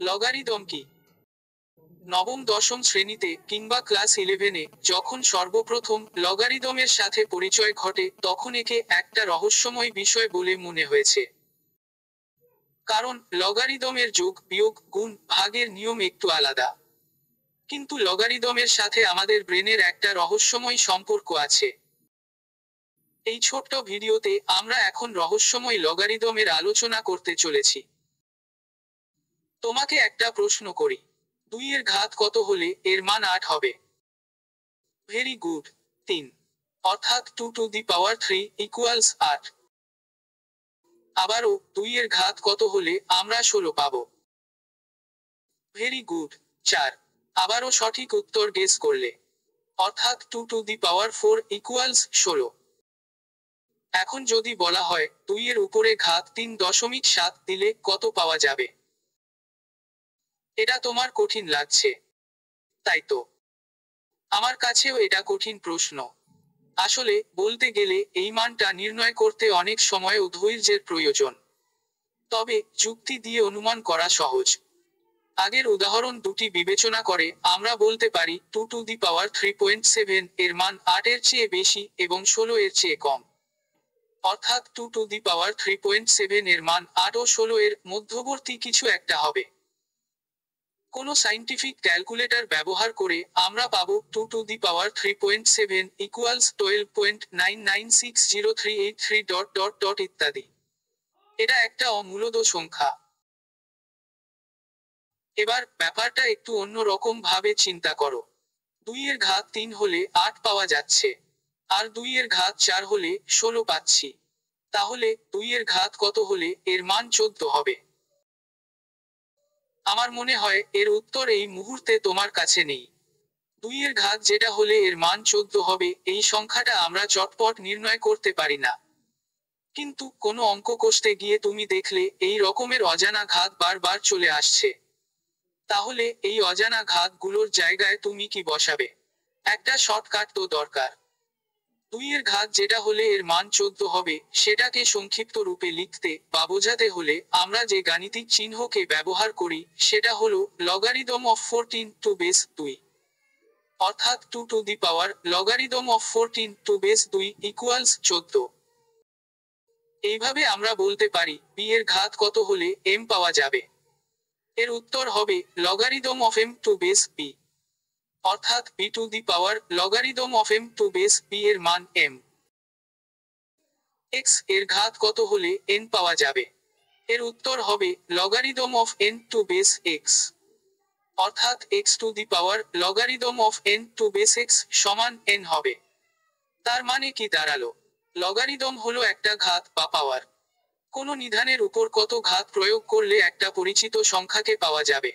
Logarithm কি? নবম, দশম শ্রেণীতে কিংবা ক্লাস ইলেভেনে যখন সর্বপ্রথম লগারিদমের সাথে পরিচয় ঘটে, তখন একে একটা রহস্যময় বিষয় বলে মনে হয়েছে। কারণ লগারিদমের যোগ, বিয়োগ, গুণ, ভাগের নিয়ম একটু আলাদা। কিন্তু লগারিদমের সাথে আমাদের ব্রেনের একটা রহস্যময় সম্পর্ক আছে। এই ছোট্ট ভিডিওতে আমরা এখন রহস্যময় লগারিদমের আলোচনা করতে চলেছি। তোমাকে একটা প্রশ্ন করি, দুইয়ের ঘাত কত হলে এর মান আট হবে? ভেরি গুড তিন। অর্থাৎ two to the power three equals আট। আবারও দুইয়ের ঘাত কত হলে আমরা ষোলো পাবো? ভেরি গুড চার। আবারও সঠিক উত্তর গেস করলে। অর্থাৎ two to the power four equals ষোলো। এখন যদি বলা হয় দুইয়ের উপরে ঘাত তিন দশমিক সাত দিলে কত পাওয়া যাবে? এটা তোমার কঠিন লাগছে। তাই তো। আমার কাছেও এটা কঠিন প্রশ্ন। আসলে, বলতে গেলে, এই মানটা নির্ণয় করতে অনেক সময় ধৈর্যের প্রয়োজন। তবে, যুক্তি দিয়ে অনুমান করা সহজ। আগের উদাহরণ দুটি বিবেচনা করে, আমরা বলতে পারি, two to the power three point seven এর মান আটের চেয়ে বেশি এবং ষোলো এর চেয়ে কম। অর্থাৎ, two to the power three point seven এর মান আট ও ষোলো এর মধ্যবর্তী কিছু একটা হবে। কোনো সাইন্টিফিক ক্যালকুলেটর ব্যবহার করে আমরা পাবো two to the power three point seven equals twelve point nine nine six zero three eight three dot dot dot ইত্যাদি। এটা একটা অমূলদ সংখ্যা। এবার ব্যাপারটা একটু অন্য রকম ভাবে চিন্তা করো। দুইয়ের ঘাত তিন হলে আট পাওয়া যাচ্ছে, আর দুইয়ের ঘাত চার হলে ষোলো পাচ্ছি। তাহলে দুইয়ের ঘাত কত হলে এর মান চোদ্দ হবে? আমার মনে হয় এর উত্তর এই মুহূর্তে তোমার কাছে নেই। দুইয়ের ঘাত যেটা হলে এর মান চোদ্দ হবে, এই সংখ্যাটা আমরা চটপট নির্ণয় করতে পারি না। কিন্তু কোনো অঙ্ক কষতে গিয়ে তুমি দেখলে এই রকমের অজানা ঘাত বারবার চলে আসছে। তাহলে এই অজানা ঘাতগুলোর জায়গায় তুমি কি বসাবে? একটা শর্টকাট তো দরকার। দুইয়ের ঘাত যেটা হলে এর মান চোদ্দ হবে, সেটাকে সংক্ষিপ্ত রূপে লিখতে বা বোঝাতে হলে আমরা যে গাণিতিক চিহ্নকে ব্যবহার করি, সেটা হলো logarithm of fourteen to base দুই। অর্থাৎ two to the power logarithm of fourteen to base দুই ইকুয়ালস চোদ্দ। এইভাবে আমরা বলতে পারি বি এর ঘাত কত হলে এম পাওয়া যাবে। এর উত্তর হবে logarithm of M to base B অর্থাৎ B to the power logarithm of M to base B এর মান এম এক্সের ঘাত কত হলে এন পাওয়া যাবে? এর উত্তর হবে logarithm of N to base X অর্থাৎ X to the power logarithm of N to base X সমান এন হবে। তার মানে কি দাঁড়াল? লগারিদম হলো একটা ঘাত বা পাওয়ার কোনো নিধানের উপর কত ঘাত প্রয়োগ করলে একটা পরিচিত সংখ্যাকে পাওয়া যাবে?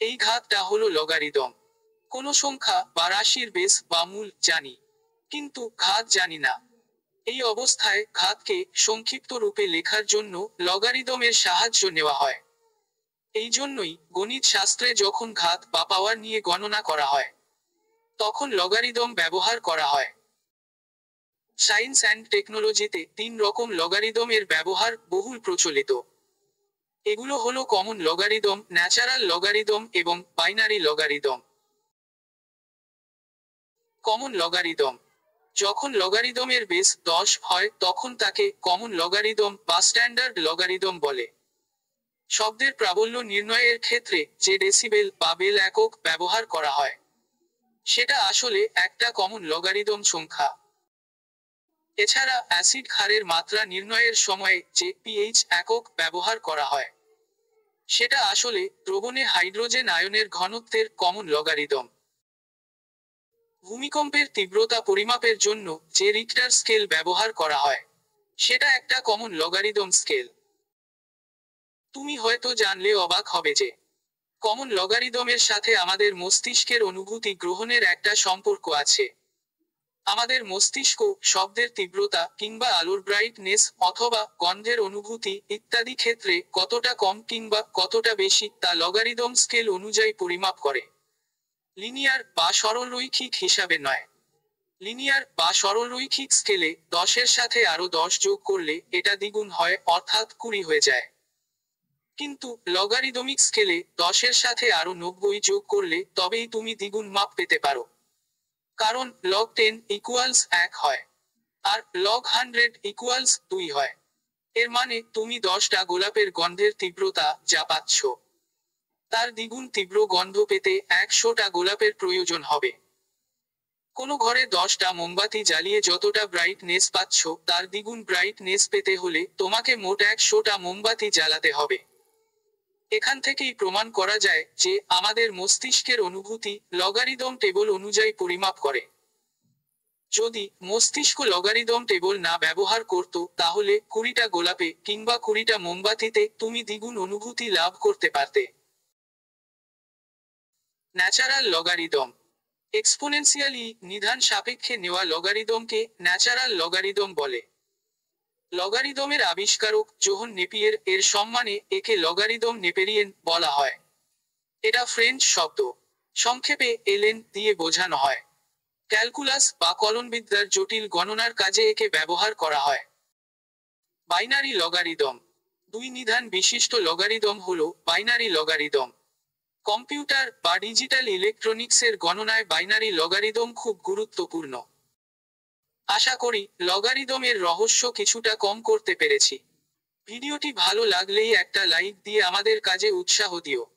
এই ঘাতটা হলো লগারিদম কোনো সংখ্যা বা রাশির বেস বা মূল জানি, কিন্তু ঘাত জানি না। এই অবস্থায় ঘাতকে সংক্ষিপ্ত রূপে লেখার জন্য লগারিদমের সাহায্য নেওয়া হয়। এই জন্যই গণিত শাস্ত্রে যখন ঘাত বা পাওয়ার নিয়ে গণনা করা হয়, তখন লগারিদম ব্যবহার করা হয়। সায়েন্স অ্যান্ড টেকনোলজিতে তিন রকম লগারিদমের ব্যবহার বহুল প্রচলিত। এগুলো হলো কমন লগারিদম ন্যাচারাল লগারিদম এবং বাইনারি লগারিদম কমন লগারিদম যখন লগারিদমের বেস দশ হয়, তখন তাকে কমন লগারিদম বা স্ট্যান্ডার্ড লগারিদম বলে। শব্দের প্রাবল্য নির্ণয়ের ক্ষেত্রে যে ডেসিবেল বা বেল একক ব্যবহার করা হয়, সেটা আসলে একটা কমন লগারিদম সংখ্যা। এছাড়া অ্যাসিড ক্ষারের মাত্রা নির্ণয়ের সময়ে যে পিএইচ একক ব্যবহার করা হয়, সেটা আসলে দ্রবণে হাইড্রোজেন আয়নের ঘনত্বের কমন লগারিদম ভূমিকম্পের তীব্রতা পরিমাপের জন্য যে রিক্টার স্কেল ব্যবহার করা হয়, সেটা একটা কমন লগারিদম স্কেল তুমি হয়তো জানলে অবাক হবে যে কমন লগারিদমের সাথে আমাদের মস্তিষ্কের অনুভূতি গ্রহণের একটা সম্পর্ক আছে। আমাদের মস্তিষ্ক শব্দের তীব্রতা কিংবা আলোর ব্রাইটনেস অথবা গন্ধের অনুভূতি ইত্যাদি ক্ষেত্রে কতটা কম কিংবা কতটা বেশি তা লগারিদম স্কেল অনুযায়ী পরিমাপ করে। লিনিয়ার বা সরলরৈখিক হিসাবে নয়। লিনিয়ার বা সরলরৈখিক স্কেলে দশের সাথে আরও দশ যোগ করলে এটা দ্বিগুণ হয়, অর্থাৎ কুড়ি হয়ে যায়। কিন্তু লগারিদমিক স্কেলে দশের সাথে আরও নব্বই যোগ করলে তবেই তুমি দ্বিগুণ মাপ পেতে পারো। কারণ লগ টেন ইকুয়ালস এক হয়, আর লগ হান্ড্রেড ইকুয়ালস দুই হয়। এর মানে তুমি দশটা গোলাপের গন্ধের তীব্রতা যা পাচ্ছ। তার দ্বিগুণ তীব্র গন্ধ পেতে একশোটা গোলাপের প্রয়োজন হবে। কোনো ঘরে দশটা মোমবাতি জ্বালিয়ে যতটা ব্রাইটনেস পাচ্ছ, তার দ্বিগুণ ব্রাইটনেস পেতে হলে তোমাকে মোট একশোটা মোমবাতি জ্বালাতে হবে। এখান থেকেই প্রমাণ করা যায় যে আমাদের মস্তিষ্কের অনুভূতি লগারিদম টেবল অনুযায়ী পরিমাপ করে। যদি মস্তিষ্ক লগারিদম টেবল না ব্যবহার করত, তাহলে কুড়িটা গোলাপে কিংবা কুড়িটা মোমবাতিতে তুমি দ্বিগুণ অনুভূতি লাভ করতে পারতে। ন্যাচারাল লগারিদম এক্সপোনেনশিয়ালি নিধান সাপেক্ষে নেওয়া লগারিদমকে ন্যাচারাল লগারিদম বলে। লগারিদমের আবিষ্কারক জোহন নেপিয়ের এর সম্মানে একে লগারিদম নেপেরিয়েন বলা হয়। এটা ফ্রেঞ্চ শব্দ। সংক্ষেপে এলেন দিয়ে বোঝানো হয়। ক্যালকুলাস বা কলনবিদ্যার জটিল গণনার কাজে একে ব্যবহার করা হয়। বাইনারি লগারিদম দুই নিধান বিশিষ্ট লগারিদম হল বাইনারি লগারিদম কম্পিউটার বা ডিজিটাল ইলেকট্রনিক্সের গণনায় বাইনারি লগারিদম খুব গুরুত্বপূর্ণ। আশা করি লগারিদমের রহস্য কিছুটা কম করতে পেরেছি। ভিডিওটি ভালো লাগলেই একটা লাইক দিয়ে আমাদের কাজে উৎসাহ দিও।